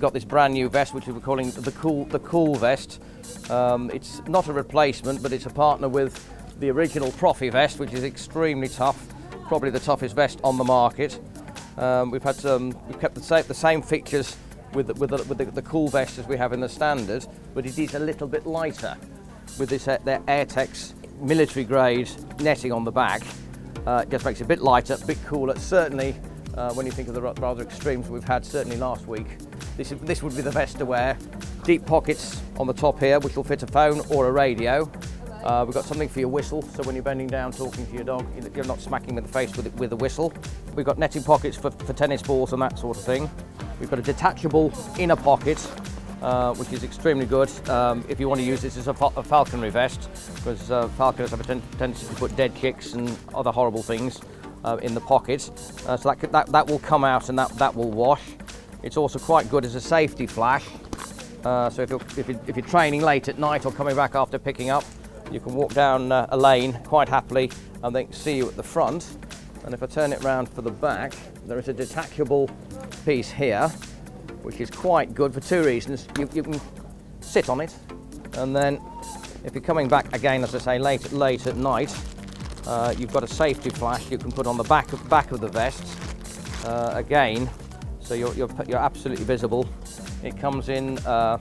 got this brand new vest which we're calling the cool the cool vest. Um, it's not a replacement but it's a partner with the original Profi vest which is extremely tough probably the toughest vest on the market. Um, we've had some we've kept the same, the same features with the, with, the, with the, the, cool vest as we have in the standard but it is a little bit lighter with this their Airtex military grade netting on the back uh, it just makes it a bit lighter a bit cooler certainly uh, when you think of the rather extremes we've had certainly last week this, is, this would be the vest to wear. Deep pockets on the top here, which will fit a phone or a radio. Uh, we've got something for your whistle, so when you're bending down talking to your dog, you're not smacking with the face with, it, with a whistle. We've got netting pockets for, for tennis balls and that sort of thing. We've got a detachable inner pocket, uh, which is extremely good um, if you want to use this as a, a falconry vest, because uh, falconers have a ten tendency to put dead chicks and other horrible things uh, in the pocket. Uh, so that, that, that will come out and that, that will wash. It's also quite good as a safety flash. Uh, so if you're, if, you, if you're training late at night or coming back after picking up, you can walk down a lane quite happily and they can see you at the front. And if I turn it round for the back, there is a detachable piece here, which is quite good for two reasons. You, you can sit on it, and then if you're coming back again, as I say, late, late at night, uh, you've got a safety flash you can put on the back of, back of the vest. Uh, again, so you're, you're, you're absolutely visible. It comes in uh,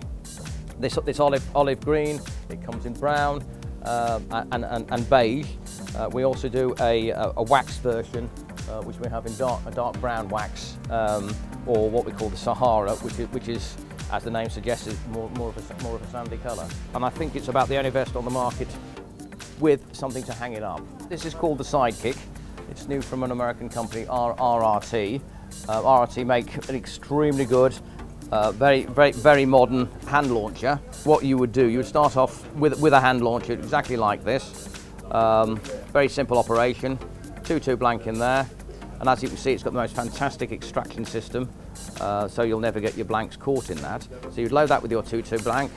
this, this olive, olive green, it comes in brown uh, and, and, and, beige. Uh, we also do a, a, a wax version, uh, which we have in dark, a dark brown wax, um, or what we call the Sahara, which is, which is as the name suggests, is more, more, of a, more of a sandy colour. And I think it's about the only vest on the market with something to hang it up. This is called the Sidekick. It's new from an American company, RRT. Uh, RRT make an extremely good, uh, very, very, very modern hand launcher. What you would do, you would start off with, with a hand launcher exactly like this. Um, very simple operation, 2-2 blank in there. And as you can see, it's got the most fantastic extraction system, uh, so you'll never get your blanks caught in that. So you'd load that with your 2-2 blank,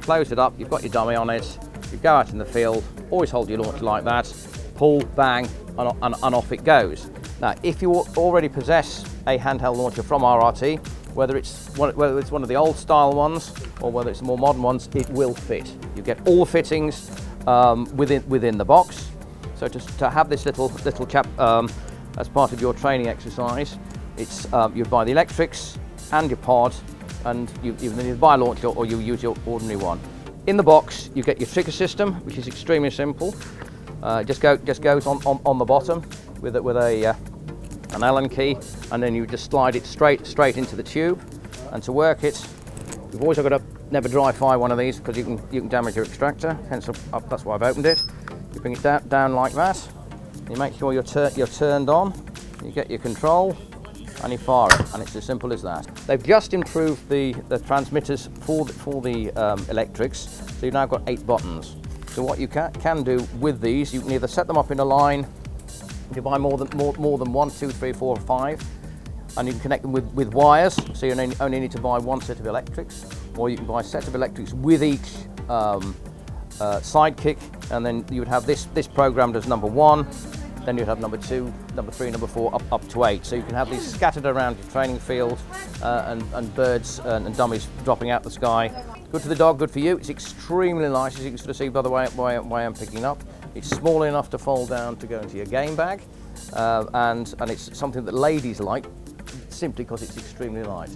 close it up, you've got your dummy on it, you go out in the field, always hold your launcher like that, pull, bang, and, and, and off it goes. Now, if you already possess a handheld launcher from RRT, whether it's one, whether it's one of the old style ones or whether it's more modern ones, it will fit. You get all the fittings um, within within the box. So just to have this little little chap um, as part of your training exercise, it's um, you buy the electrics and your pod, and you either buy a launcher or you use your ordinary one. In the box, you get your trigger system, which is extremely simple. Uh, just go just goes on, on, on the bottom with it with a uh, an Allen key, and then you just slide it straight straight into the tube. And to work it, you've always got to never dry fire one of these because you can you can damage your extractor. Hence, that's why I've opened it. You bring it down, down like that. You make sure you're, tur you're turned on. You get your control, and you fire it, and it's as simple as that. They've just improved the, the transmitters for the, for the um, electrics, so you've now got eight buttons. So what you can, can do with these, you can either set them up in a line if you buy more than, more, more than one, two, three, four, or five, and you can connect them with, with wires, so you only, only need to buy one set of electrics, or you can buy a set of electrics with each um, uh, sidekick, and then you would have this, this programmed as number one, then you'd have number two, number three, number four, up, up to eight. So you can have these scattered around your training field uh, and, and birds and, and, dummies dropping out the sky. Good for the dog, good for you. It's extremely light, as you can sort of see by the way, way, way I'm picking up. It's small enough to fold down to go into your game bag, uh, and, and it's something that ladies like simply because it's extremely light.